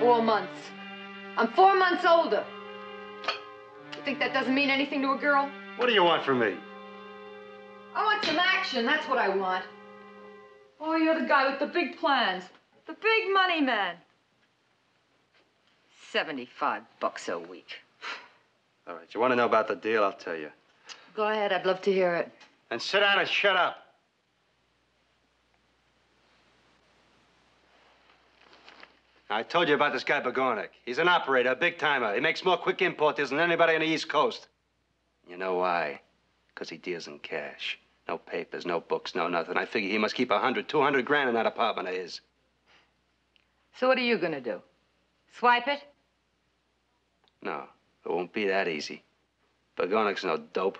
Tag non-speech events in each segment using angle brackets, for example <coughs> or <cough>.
Four months. I'm four months older. You think that doesn't mean anything to a girl? What do you want from me? I want some action, that's what I want. Oh, you're the guy with the big plans. The big money man. 75 bucks a week. All right, you want to know about the deal? I'll tell you. Go ahead, I'd love to hear it. And sit down and shut up. I told you about this guy Bregornick. He's an operator, a big timer. He makes more quick import deals than anybody on the East Coast. You know why? Because he deals in cash. No papers, no books, no nothing. I figure he must keep a hundred, two hundred grand in that apartment of his. So what are you gonna do? Swipe it? No, it won't be that easy. Bregornick's no dope.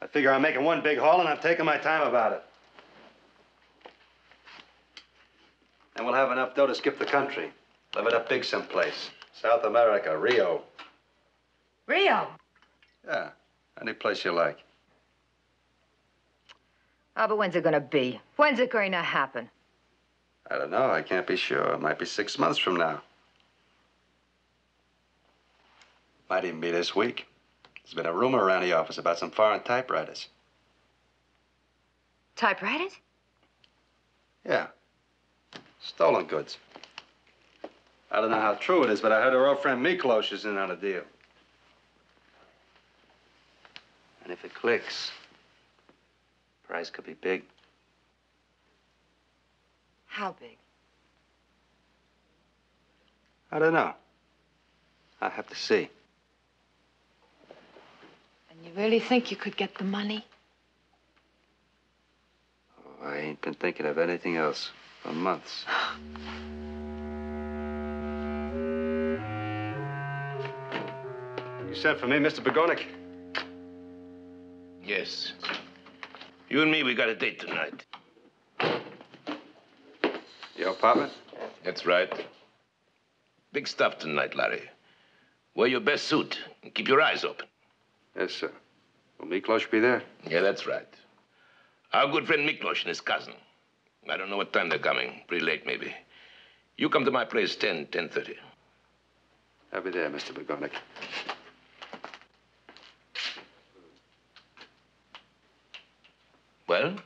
I figure I'm making one big haul and I'm taking my time about it. And we'll have enough dough to skip the country. Live it up big someplace. South America, Rio. Rio. Yeah, any place you like. Oh, but when's it gonna be? When's it going to happen? I don't know. I can't be sure. It might be six months from now. Might even be this week. There's been a rumor around the office about some foreign typewriters. Typewriters? Yeah. Stolen goods. I don't know how true it is, but I heard our old friend Miklos is in on a deal. And if it clicks, the price could be big. How big? I don't know. I'll have to see. And you really think you could get the money? Oh, I ain't been thinking of anything else for months. you sent for me, Mr. Bregornick? Yes. You and me, we got a date tonight. Your apartment? That's right. Big stuff tonight, Larry. Wear your best suit and keep your eyes open. Yes, sir. Will Miklos be there? Yeah, that's right. Our good friend Miklos and his cousin. I don't know what time they're coming. Pretty late, maybe. You come to my place 10, 10.30. I'll be there, Mr. Bregornick. Well?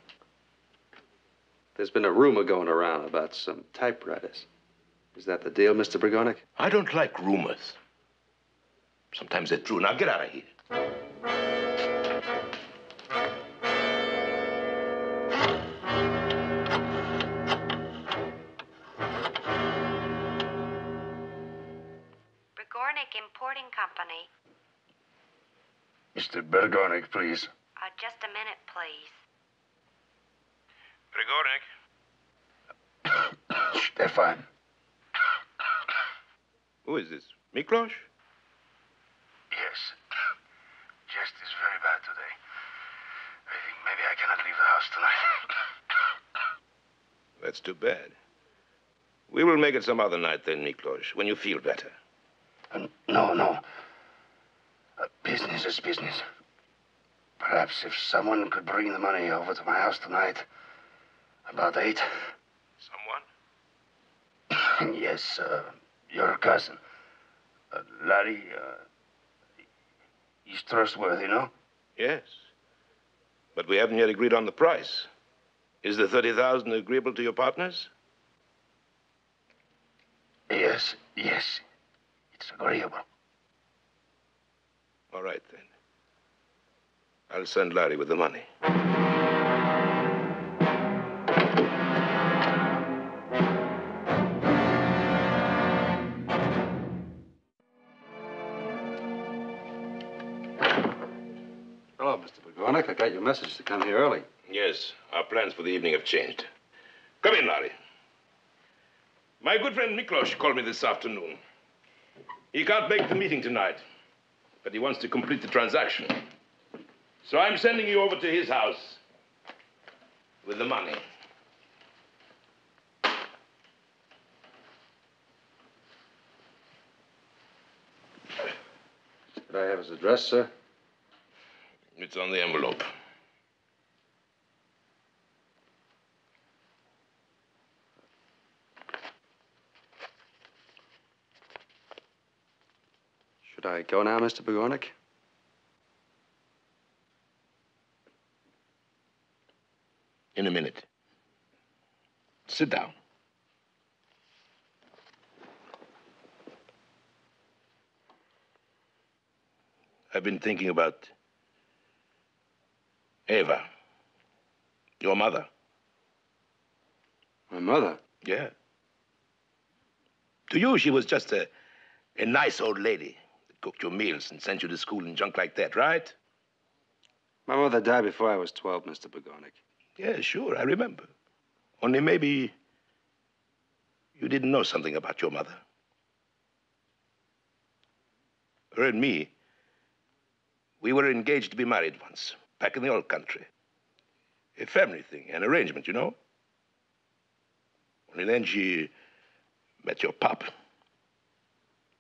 There's been a rumor going around about some typewriters. Is that the deal, Mr. Bregornick? I don't like rumors. Sometimes they're true. Now get out of here. Mr. Bregornick, please. Uh, just a minute, please. Bregornick. <coughs> Stefan. Who is this? Miklos? Yes. <coughs> Chest is very bad today. I think maybe I cannot leave the house tonight. <coughs> That's too bad. We will make it some other night then, Miklos, when you feel better. Uh, no, no. Business is business. Perhaps if someone could bring the money over to my house tonight, about eight. Someone? <laughs> yes, uh, your cousin. Uh, Larry, uh, he's trustworthy, no? Yes. But we haven't yet agreed on the price. Is the 30,000 agreeable to your partners? Yes, yes. It's agreeable. All right, then. I'll send Larry with the money. Hello, Mr. Bregornick. I got your message to come here early. Yes, our plans for the evening have changed. Come in, Larry. My good friend Miklos called me this afternoon. He can't make the meeting tonight, but he wants to complete the transaction. So I'm sending you over to his house with the money. Could I have his address, sir? It's on the envelope. Should I go now, Mr. Bregornick? In a minute. Sit down. I've been thinking about Eva, your mother. My mother? Yeah. To you, she was just a, a nice old lady cooked your meals and sent you to school and junk like that, right? My mother died before I was 12, Mr. Bregornick. Yeah, sure, I remember. Only maybe you didn't know something about your mother. Her and me, we were engaged to be married once, back in the old country. A family thing, an arrangement, you know? Only then she met your pop.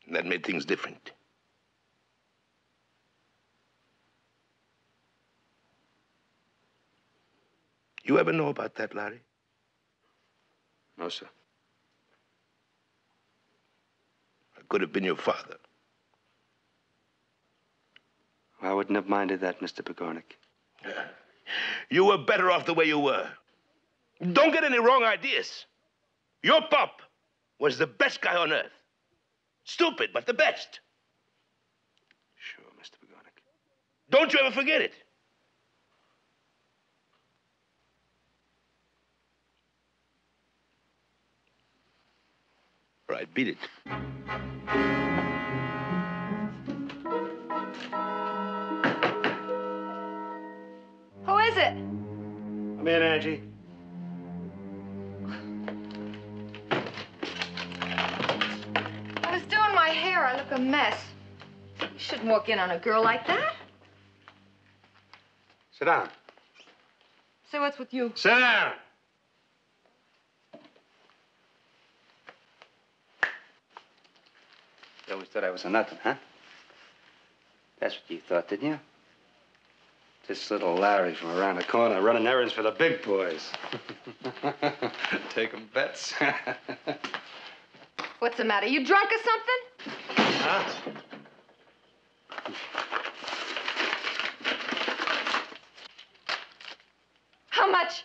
And that made things different. You ever know about that, Larry? No, sir. I could have been your father. I wouldn't have minded that, Mr. Begornick. <laughs> You were better off the way you were. Don't get any wrong ideas. Your pop was the best guy on earth. Stupid, but the best. Sure, Mr. Begornick. Don't you ever forget it. Right, beat it. Who is it? Come in, Angie. I was doing my hair. I look a mess. You shouldn't walk in on a girl like that. Sit down. Say, what's with you? Sit down. You always thought I was a nothing, huh? That's what you thought, didn't you? This little Larry from around the corner running errands for the big boys. <laughs> Taking bets. <laughs> What's the matter? You drunk or something? huh? How much?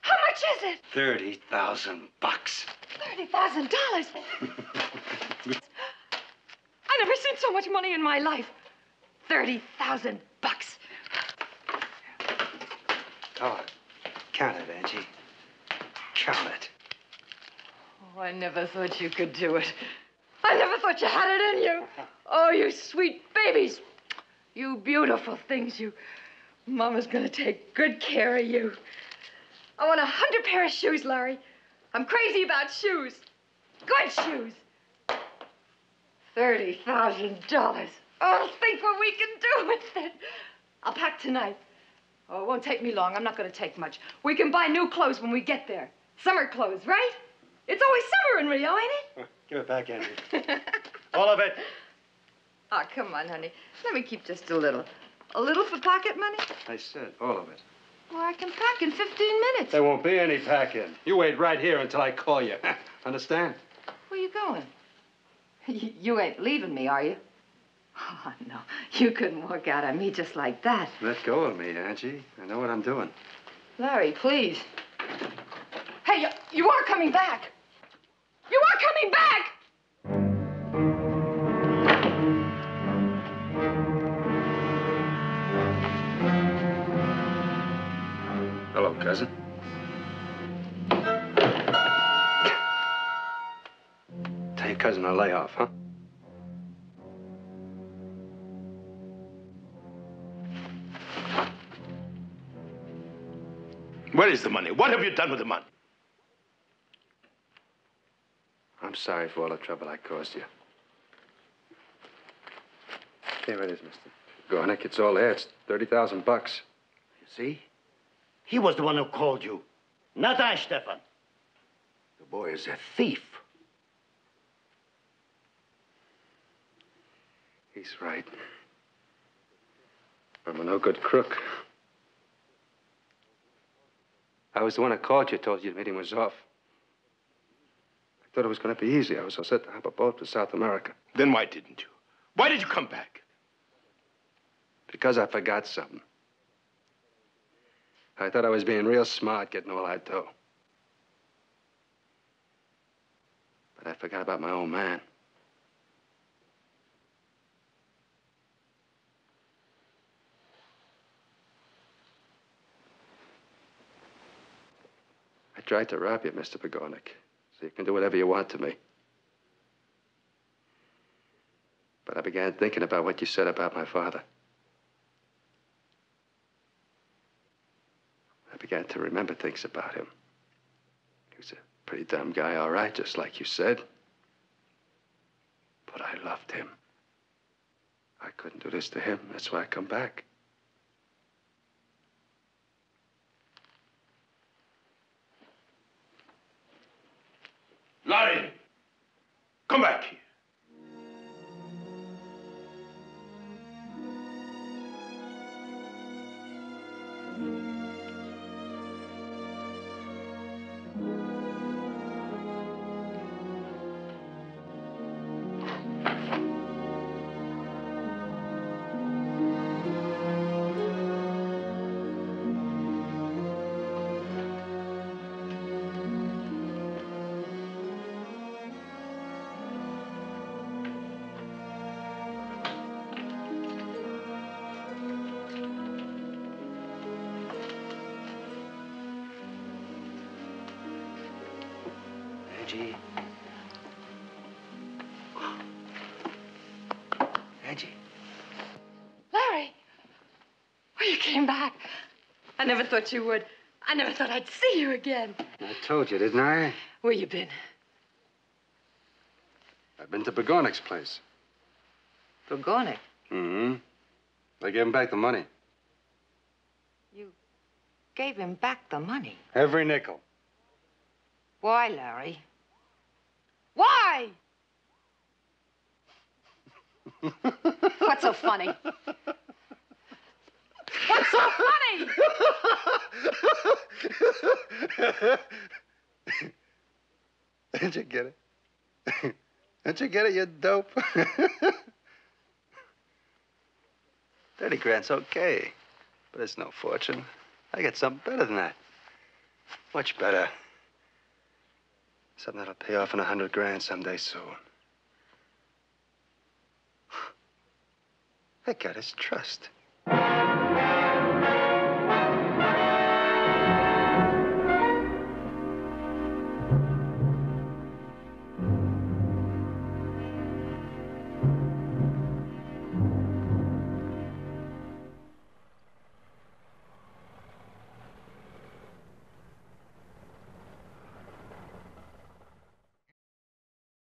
How much is it? Thirty thousand bucks. Thirty thousand dollars. I <laughs> never seen so much money in my life. Thirty thousand bucks. Go on. Count it, Angie. Count it. Oh, I never thought you could do it. I never thought you had it in you. <laughs> Oh, you sweet babies. You beautiful things. You. Mama's gonna take good care of you. I want a hundred pair of shoes, Larry. I'm crazy about shoes. Good shoes. Thirty thousand dollars. Oh, think what we can do with it. I'll pack tonight. Oh, it won't take me long. I'm not gonna take much. We can buy new clothes when we get there. Summer clothes, right? It's always summer in Rio, ain't it? Give it back, Angie. <laughs> All of it. Oh, come on, honey. Let me keep just a little. A little for pocket money? I said all of it. Well, I can pack in 15 minutes. There won't be any packing. You wait right here until I call you. <laughs> Understand? Where you going? You, you ain't leaving me, are you? Oh, no. You couldn't walk out on me just like that. Let go of me, Angie. I know what I'm doing. Larry, please. Hey, you, you are coming back. You are coming back! Hello, cousin. A layoff, huh? Where is the money? What have you done with the money? I'm sorry for all the trouble I caused you. Here it is, Mr. Gornick. It's all there. It's 30,000 bucks. You see? He was the one who called you, not I, Stefan. The boy is a thief. He's right. I'm a no good crook. I was the one that called you, told you the meeting was off. I thought it was going to be easy. I was all set to hop a boat to South America. Then why didn't you? Why did you come back? Because I forgot something. I thought I was being real smart getting all that dough. But I forgot about my old man. Tried to rob you, Mr. Pagornik, so you can do whatever you want to me. But I began thinking about what you said about my father. I began to remember things about him. He was a pretty dumb guy, all right, just like you said. But I loved him. I couldn't do this to him. That's why I come back. Angie. Angie. Larry! Oh, you came back. I never thought you would. I never thought I'd see you again. I told you, didn't I? Where you been? I've been to Bregornick's place. Pogornik. Mm-hmm. I gave him back the money. You gave him back the money. Every nickel. Why, Larry? Why? <laughs> What's so funny? What's so funny? Didn't you get it? Didn't you get it, you dope? <laughs> Thirty grand's okay, but it's no fortune. I get something better than that. Much better. Something that'll pay off in a hundred grand someday soon. I got his trust.